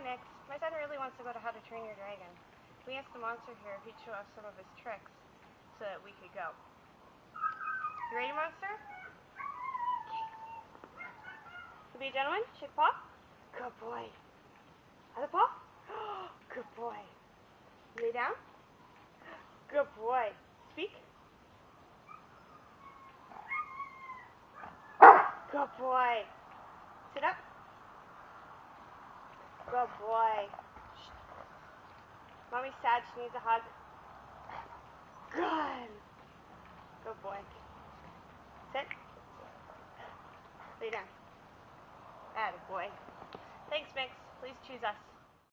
son really wants to go to How to Train Your Dragon. We asked the monster here if he'd show us some of his tricks so that we could go. You ready, monster? To be a gentleman, shake paw. Good boy. Other paw. Good boy. Lay down. Good boy. Speak. Good boy. Sit up. Good boy. Mommy's sad. She needs a hug. Good. Oh, Good boy. Sit. Lay down. Atta boy. Thanks, Mix. Please choose us.